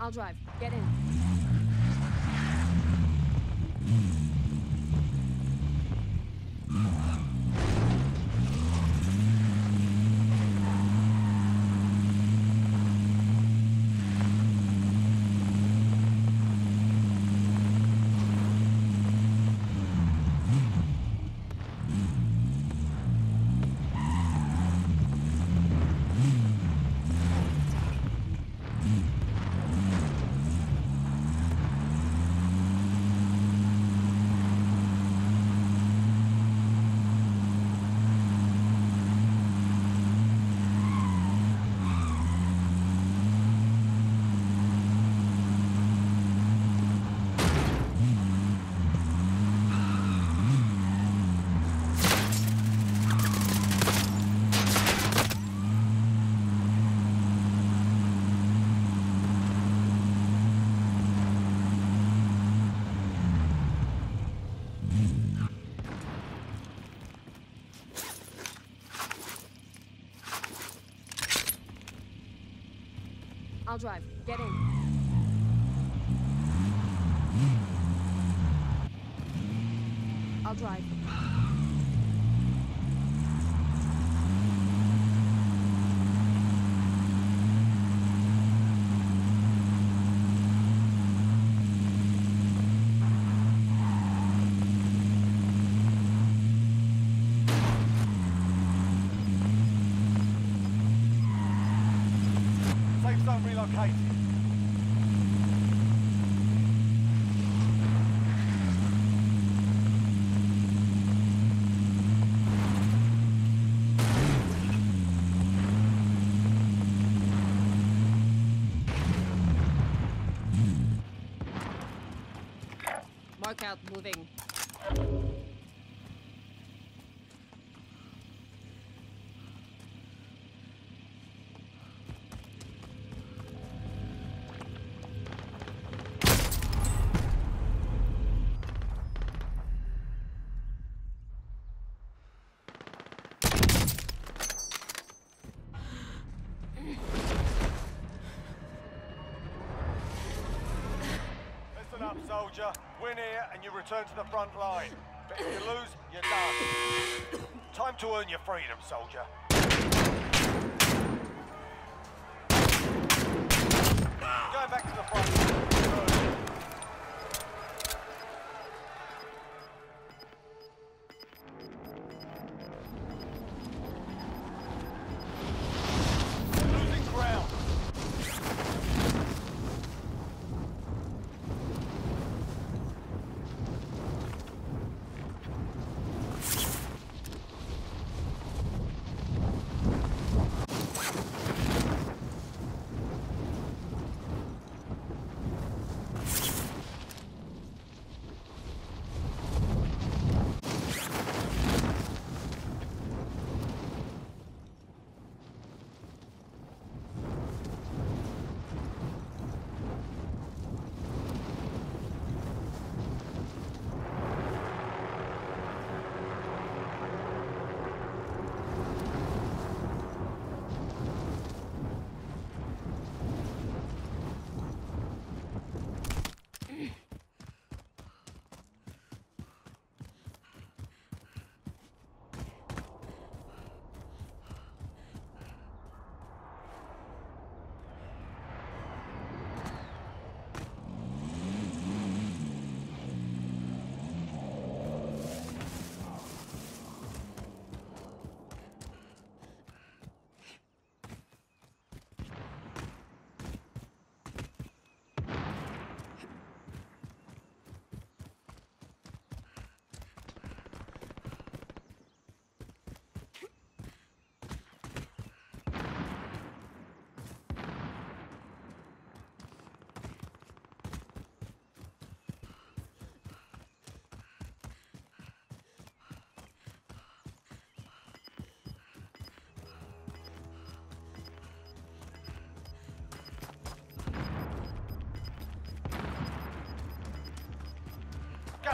I'll drive. Get in. I'll drive. Get in. I'll drive. Relocated. Mark out. Moving. Soldier. Win here and you return to the front line. But if you lose, you're done. Time to earn your freedom, soldier. Going back to the front.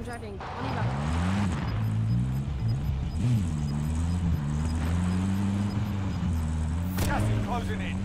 I'm driving. On y va. Gas is closing in.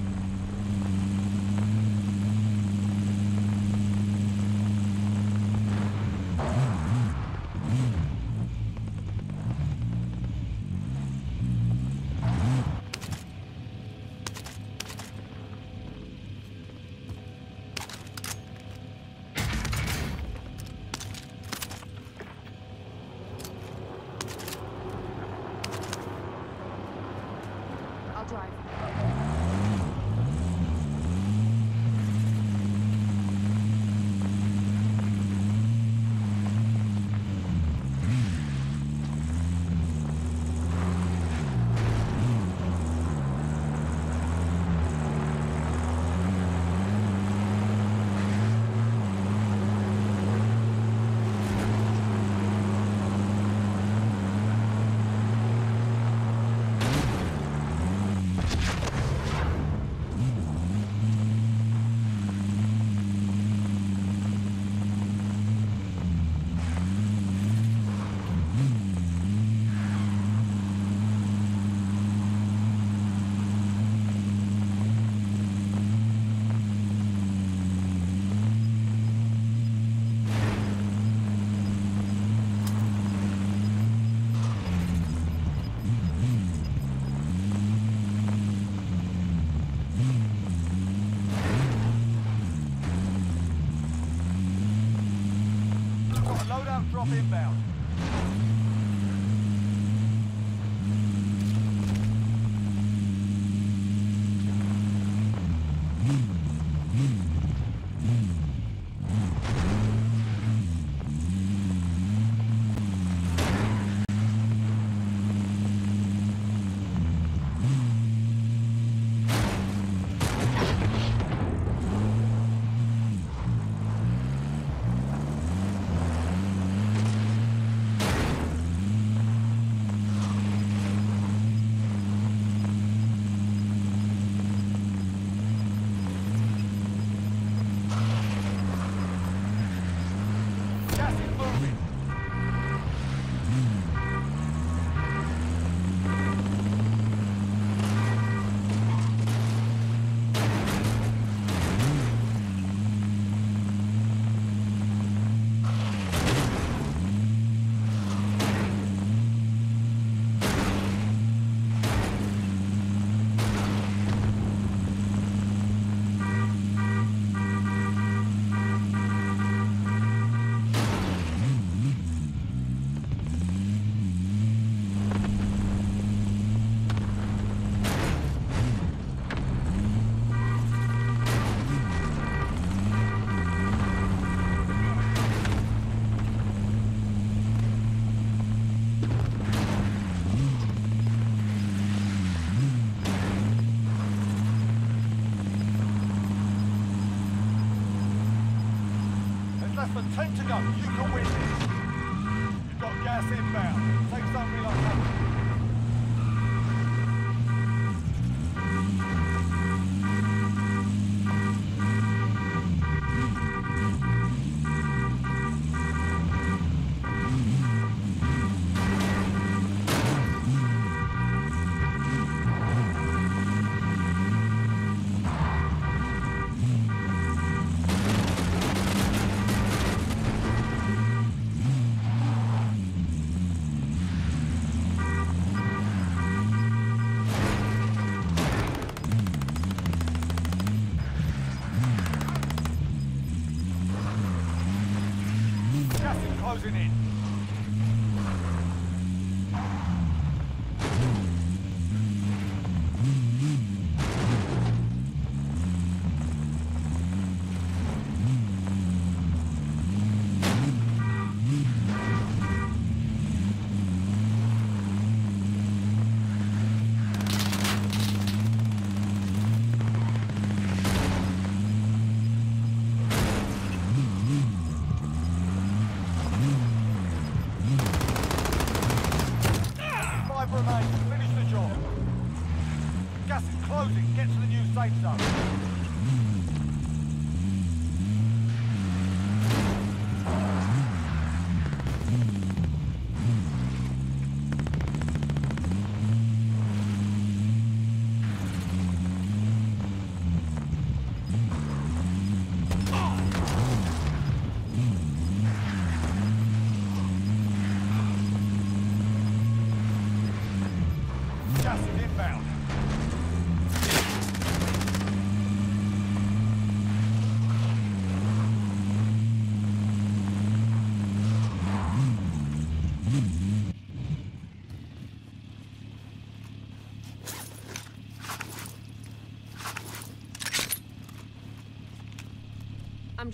Inbound. Than 10 to go. You can win this. You've got gas inbound. Take some relocation. Gas is closing in.